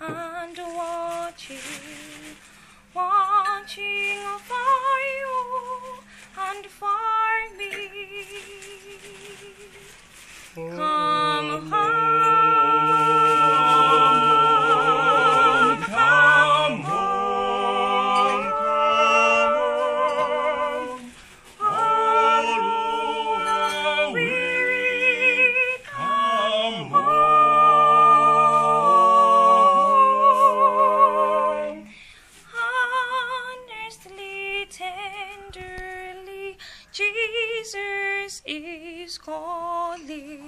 and watching, watching for you and for me. Oh. Jesus is calling,